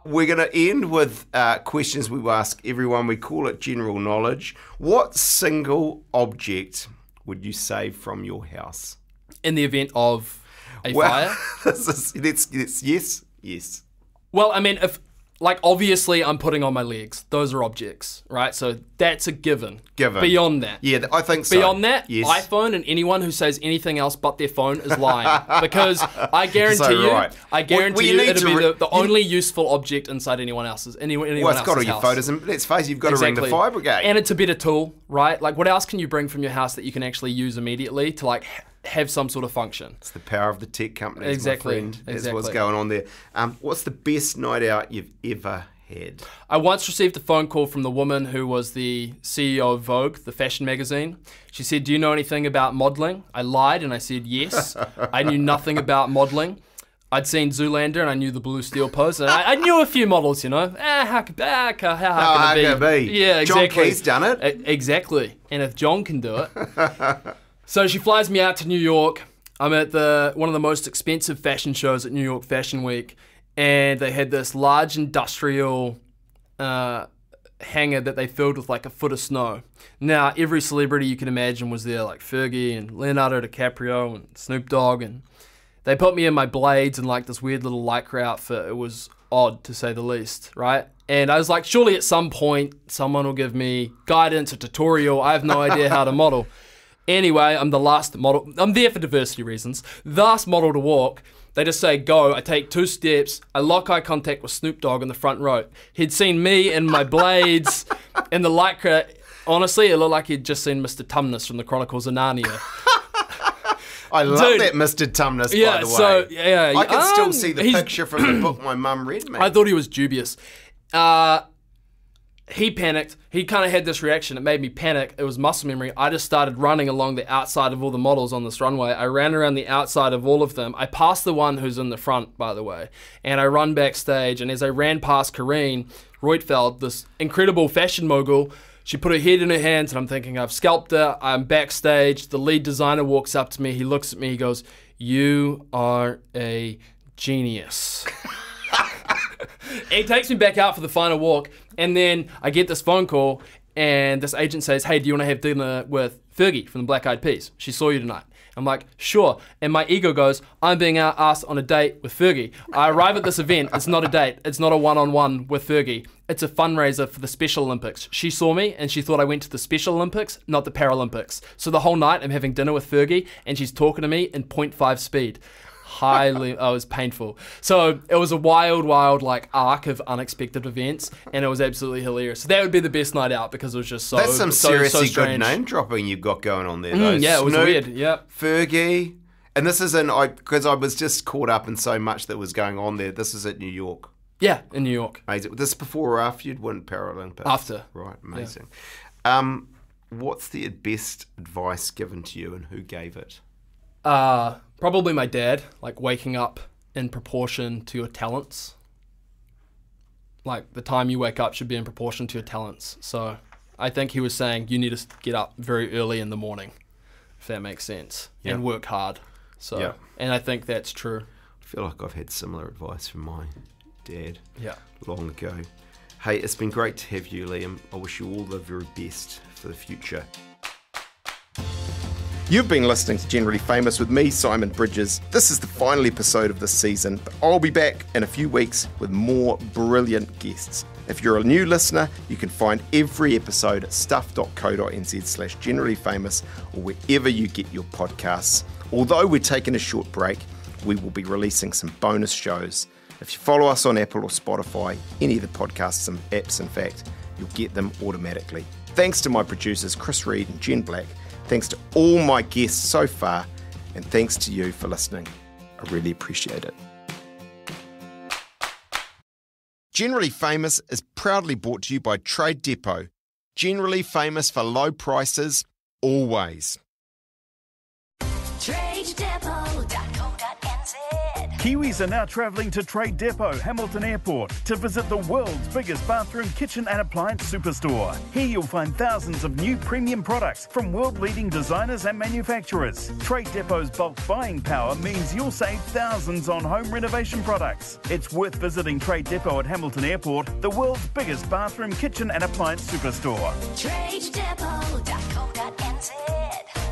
We're going to end with uh, questions we ask everyone. We call it general knowledge. What single object would you save from your house? In the event of a Well, fire. is, it's, it's, yes, yes. Well, I mean, if like obviously I'm putting on my legs. Those are objects, right? So that's a given. Given. Beyond that. Yeah, I think so. Beyond that, yes. iPhone and anyone who says anything else but their phone is lying. because I guarantee So you, right. I guarantee well, you it'll be the, the only useful object inside anyone else's. Anyone, anyone well, it's got all your house. photos, and let's face it, you've got to ring the fire brigade. And it's a better tool, right? Like, what else can you bring from your house that you can actually use immediately to like have some sort of function? it's the power of the tech companies, Exactly, my friend. That's what's going on there. Um, what's the best night out you've ever had? I once received a phone call from the woman who was the CEO of Vogue, the fashion magazine. She said, Do you know anything about modeling? I lied and I said, Yes. I knew nothing about modeling. I'd seen Zoolander and I knew the blue steel pose. And I, I knew a few models, you know. Ah, how, ah, how, how, Oh, how how can it be? be? Yeah, John exactly. Key's done it. E- exactly. And if John can do it. so she flies me out to New York. I'm at the one of the most expensive fashion shows at New York Fashion Week, and they had this large industrial uh, hangar that they filled with like a foot of snow. Now every celebrity you can imagine was there, like Fergie and Leonardo DiCaprio and Snoop Dogg, and they put me in my blades and like this weird little lycra outfit. It was odd to say the least, right? And I was like, surely at some point someone will give me guidance, a tutorial. I have no idea how to model. Anyway, I'm the last model. I'm there for diversity reasons. The last model to walk. They just say go. I take two steps. I lock eye contact with Snoop Dogg in the front row. He'd seen me in my blades and the lycra. Honestly, it looked like he'd just seen Mr. Tumnus from the Chronicles of Narnia. I love Dude. that Mr. Tumnus, by Yeah, the way. so, yeah, I can still um, see the picture from the book my mum read me. I thought he was dubious. Uh, he panicked. He kind of had this reaction. It made me panic. It was muscle memory. I just started running along the outside of all the models on this runway. I ran around the outside of all of them. I passed the one who's in the front, by the way, and I run backstage. And as I ran past Carine Roitfeld, this incredible fashion mogul, She put her head in her hands, and I'm thinking, I've scalped her. I'm backstage. The lead designer walks up to me. He looks at me. He goes, You are a genius. he takes me back out for the final walk, and then I get this phone call, and this agent says, Hey, do you want to have dinner with Fergie from the Black Eyed Peas? She saw you tonight. I'm like, sure. And my ego goes, I'm being asked on a date with Fergie. I arrive at this event. It's not a date. It's not a one on one with Fergie. It's a fundraiser for the Special Olympics. She saw me and she thought I went to the Special Olympics, not the Paralympics. So the whole night I'm having dinner with Fergie and she's talking to me in 0.5 speed highly oh, it was painful so it was a wild wild like arc of unexpected events and it was absolutely hilarious that would be the best night out because it was just so That's some so, seriously so good name dropping you've got going on there, though. Mm, yeah it was Snoop, weird yep Fergie. And this is in, I because I was just caught up in so much that was going on there. This is at New York. yeah in new york Amazing. This before or after you'd won Paralympics? After. Right, amazing. Um, what's the best advice given to you and who gave it? Uh, probably my dad, like waking up in proportion to your talents. Like the time you wake up should be in proportion to your talents. So I think he was saying you need to get up very early in the morning, if that makes sense, and work hard. So, Yeah. and I think that's true. I feel like I've had similar advice from my dad Yeah. long ago. Hey, it's been great to have you, Liam. I wish you all the very best for the future. You've been listening to Generally Famous with me, Simon Bridges. This is the final episode of this season, but I'll be back in a few weeks with more brilliant guests. If you're a new listener, you can find every episode at stuff.co.nz slash generally famous or wherever you get your podcasts. Although we're taking a short break, we will be releasing some bonus shows. If you follow us on Apple or Spotify, any of the podcasts and apps, in fact, you'll get them automatically. Thanks to my producers, Chris Reed and Jen Black. Thanks to all my guests so far, and thanks to you for listening. I really appreciate it. Generally Famous is proudly brought to you by Trade Depot. Generally famous for low prices, always. Kiwis are now travelling to Trade Depot, Hamilton Airport, to visit the world's biggest bathroom, kitchen, and appliance superstore. Here you'll find thousands of new premium products from world leading designers and manufacturers. Trade Depot's bulk buying power means you'll save thousands on home renovation products. It's worth visiting Trade Depot at Hamilton Airport, the world's biggest bathroom, kitchen, and appliance superstore. TradeDepot.co.nz.